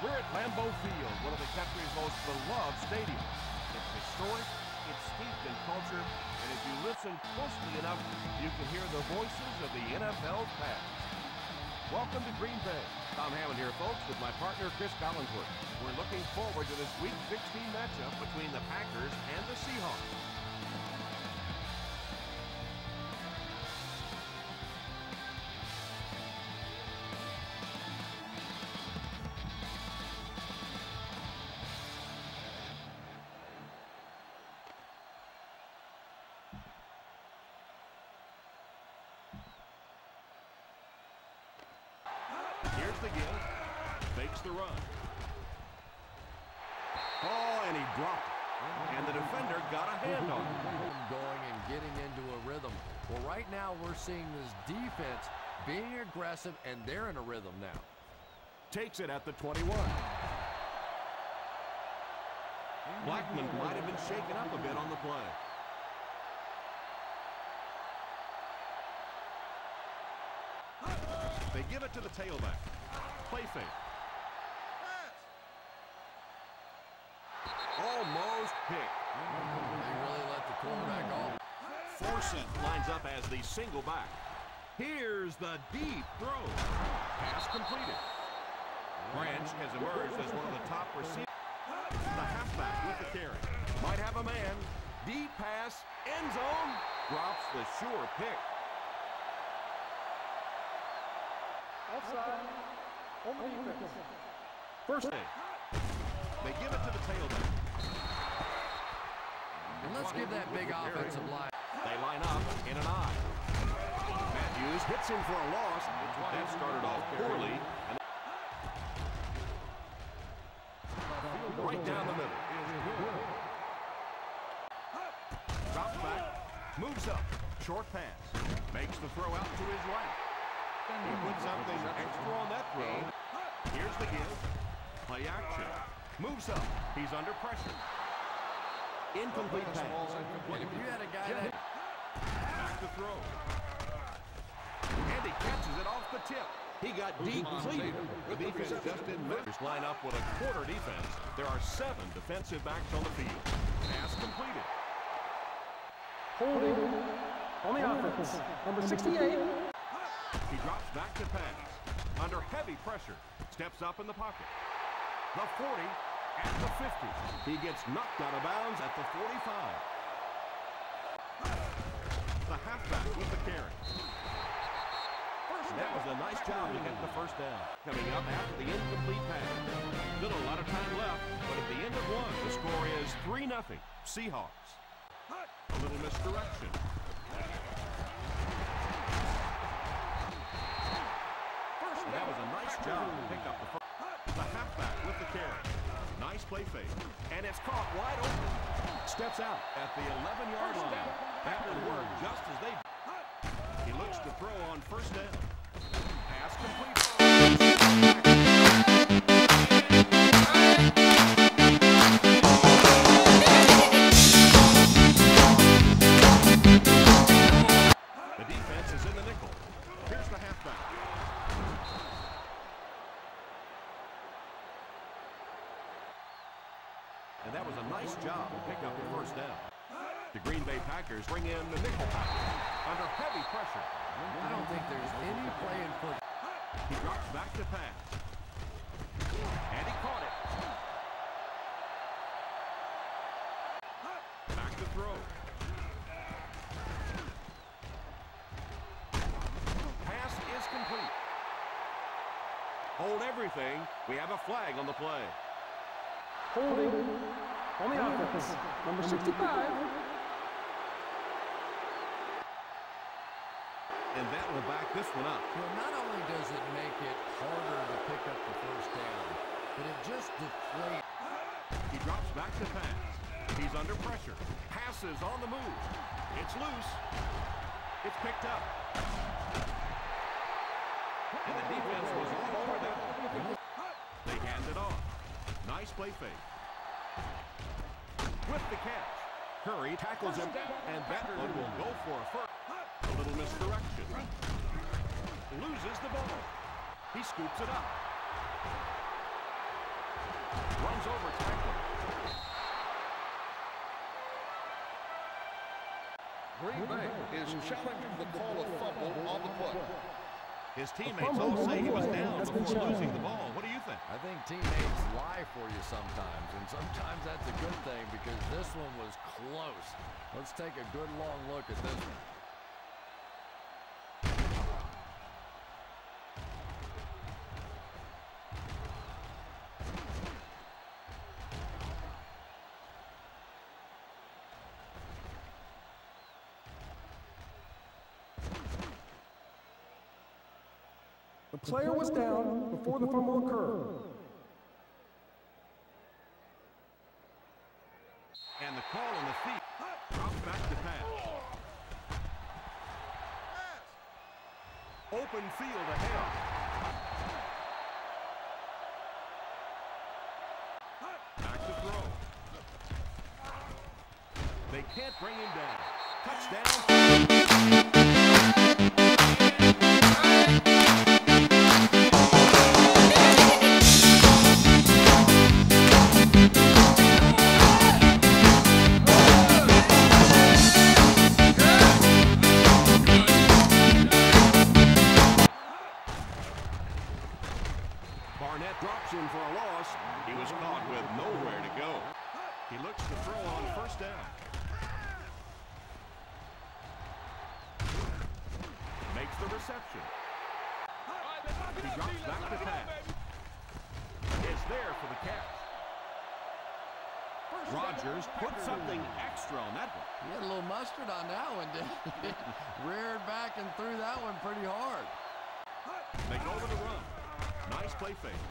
We're at Lambeau Field, one of the country's most beloved stadiums. It's historic, it's steeped in culture, and if you listen closely enough, you can hear the voices of the NFL's past. Welcome to Green Bay. Tom Hammond here, folks, with my partner Chris Collinsworth. We're looking forward to this Week 16 matchup between the Packers and the Seahawks. The give. Fakes the run. Oh, and he dropped it. And the defender got a hand on it. Going and getting into a rhythm. Well, right now we're seeing this defense being aggressive, and they're in a rhythm now. Takes it at the 21. Blackman might have been shaken up a bit on the play. They give it to the tailback. Play fake. Almost picked. They really let the quarterback off. Forsett lines up as the single back. Here's the deep throw. Pass completed. Branch has emerged as one of the top receivers. The halfback with the carry. Might have a man. Deep pass. End zone. Drops the sure pick. Offside. On defense. First day. They give it to the tailback. And let's give that big offensive line. They line up in an eye. Matthews hits him for a loss. That started off poorly. And right down the middle. Drops back. Moves up. Short pass. Makes the throw out to his right. He put something extra on that throw. Here's the give. Play action. Moves up. He's under pressure. Incomplete pass. And if you had a guy that Back to throw. And he catches it off the tip. He got depleted. The defense just didn't move. Line up with a quarter defense. There are seven defensive backs on the field. Pass completed. Holding. On the offense. Number 68. He drops back to pass. Under heavy pressure. Steps up in the pocket. The 40 at the 50. He gets knocked out of bounds at the 45. The halfback with the carry. That was a nice job to get the first down. Coming up after the incomplete pass. Still a lot of time left, but at the end of one, the score is 3-0 Seahawks. A little misdirection. That was a nice job to pick up the first. The halfback with the carry. Nice play fake. And it's caught wide open. Steps out at the 11-yard line. That would work just as they... He looks to throw on first down. Pass complete. Green Bay Packers bring in the nickel package under heavy pressure. I don't think there's any play in football. He drops back to pass. And he caught it. Back to throw. Pass is complete. Hold everything. We have a flag on the play. Holding. On the offense. Number 65. And that will back this one up. Well, not only does it make it harder to pick up the first down, but it just deflates. He drops back to pass. He's under pressure. Passes on the move. It's loose. It's picked up. And the defense was all over that. They hand it off. Nice play fake. With the catch. Curry tackles him, and that one will go for a first. A little misdirection. Loses the ball. He scoops it up. Runs over tackle. Green Bay is challenging the call of fumble on the play. His teammates all say he was down before losing the ball. What do you think? I think teammates lie for you sometimes, and sometimes that's a good thing because this one was close. Let's take a good long look at this one. The player was down before the fumble occurred. And the call on the feet. Drops back to pass. Open field ahead. Back to throw. They can't bring him down. Touchdown. Barnett drops him for a loss. He was caught with nowhere to go. He looks to throw on first down. Makes the reception. He drops back to pass. It's there for the catch. Rodgers put something extra on that one. He had a little mustard on that one, did he? Reared back and threw that one pretty hard. They go with the run. Nice play fake.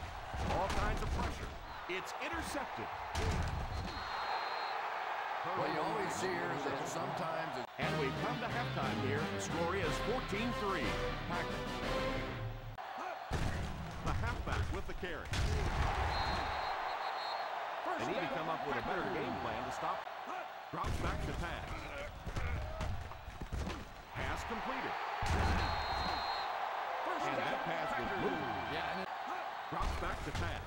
All kinds of pressure. It's intercepted. What you always see here is that sometimes it's And we've come to halftime here. Score is 14-3. Packers. The halfback with the carry. They need to come up with a better game plan to stop. Drops back to pass. Pass completed. And that pass was moved. yeah, Drops back to pass.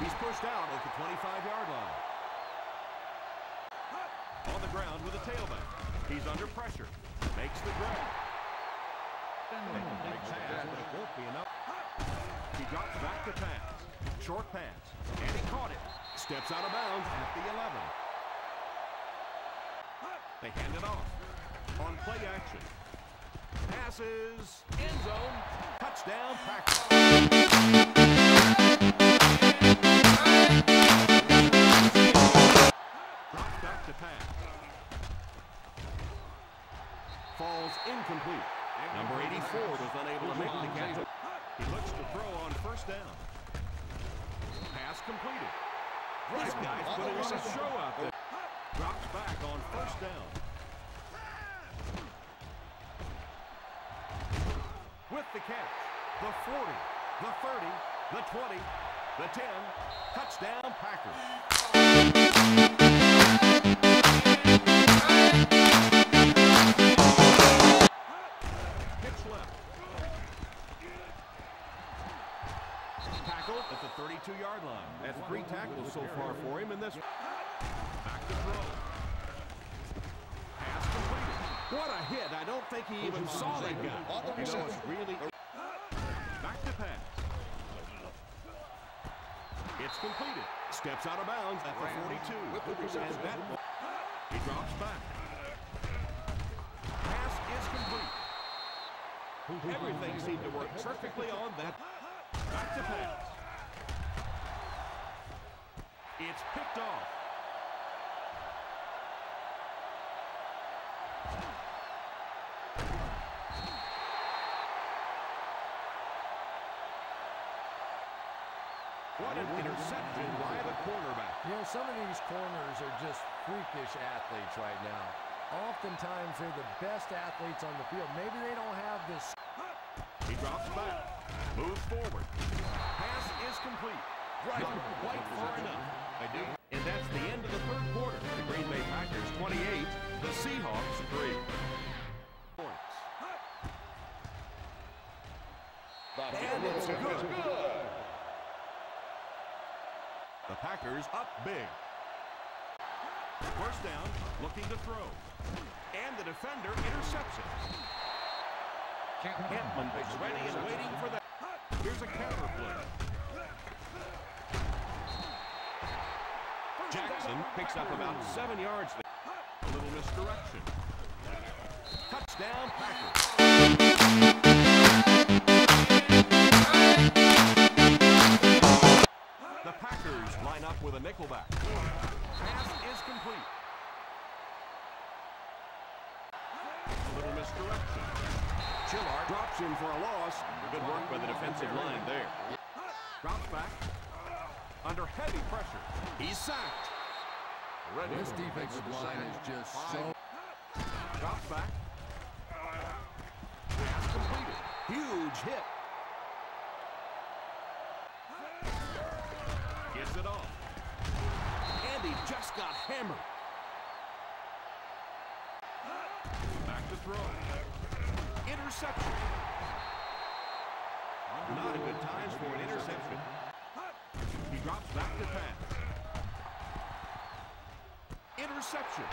He's pushed out at the 25-yard line. On the ground with a tailback. He's under pressure. Makes the grab. It won't be enough. He drops back to pass. Short pass. And he caught it. Steps out of bounds at the 11. They hand it off. On play action. Passes. End zone. Touchdown, Packers. Drops back to pass. Falls incomplete. Number 84 was unable to make the catch. He looks to throw on first down. Pass completed. This guy's putting us a show out there. Drops back on first down. With the catch. The 40, the 30, the 20, the 10. Touchdown, Packers. At the 32-yard line. That's three tackles so far for him in this. Back to throw. Pass completed. What a hit. I don't think he even saw that guy. You know, it's really... Back to pass. It's completed. Steps out of bounds at the 42. And that... He drops back. Pass is complete. Everything seemed to work perfectly on that. Back to pass. It's picked off. What an interception by the quarterback. you know, some of these corners are just freakish athletes right now. Oftentimes, they're the best athletes on the field. Maybe they don't have this He drops back. Moves forward. Pass is complete. Right, quite far enough. I do. And that's the end of the third quarter. The Green Bay Packers 28, the Seahawks 3. Points. And It's good. good. The Packers up big. First down, looking to throw. And the defender intercepts it. Kampman is ready and waiting for that. Here's a counter play. Jackson picks up about seven yards there. A little misdirection. Touchdown, Packers. The line up with a nickelback. Pass is complete. A little misdirection. Chillard drops in for a loss. Good work by the defensive line there. Drops back. Under heavy pressure. He's sacked. Ready. This defensive line is just so Drops back. Pass completed. Huge hit. Got hammered. Back to throw. Interception. Not a good times for an interception. He drops back to pass. Interception.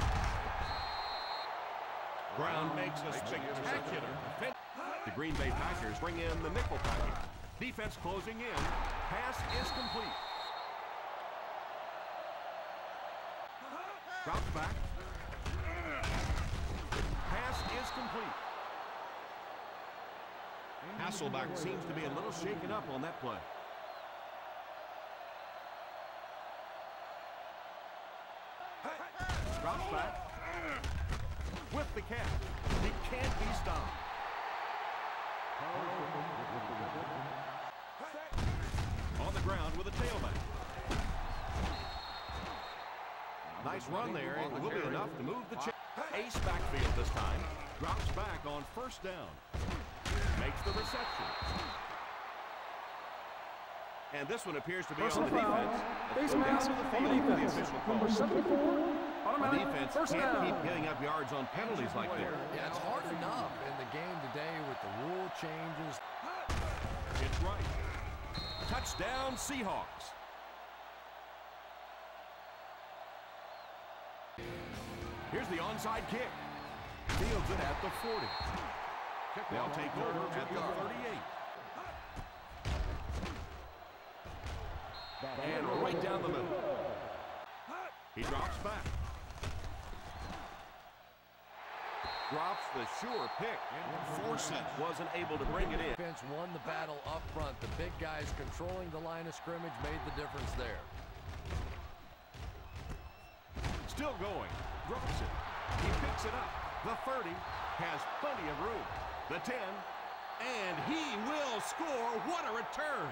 Brown makes a spectacular defense. The Green Bay Packers bring in the nickel package. Defense closing in. Pass is complete. Drops back. Pass is complete. Hasselbeck seems to be a little shaken up on that play. Drops back. With the catch. He can't be stopped. On the ground with a tailback. Nice run there, it will be enough to move the chain. Ace backfield this time. Drops back on first down. Makes the reception. And this one appears to be on the foul. defense. Base Go down mask to the on the field for the defense. official call. Number 74, The automatic defense first can't down. keep giving up yards on penalties like that. Yeah, it's hard enough in the game today with the rule changes. It's right. Touchdown, Seahawks. Here's the onside kick. Fields it at the 40. They'll take over at the 38. And right down the middle. He drops back. Drops the sure pick. Forsett wasn't able to bring it in. Defense won the battle up front. The big guys controlling the line of scrimmage made the difference there. Still going. Drops it. He picks it up. The 30 has plenty of room. The 10. And he will score. What a return.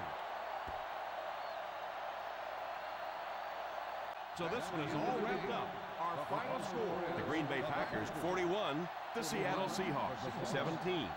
So this one is all wrapped up. Our final score. The Green Bay Packers 41. The Seattle Seahawks 17.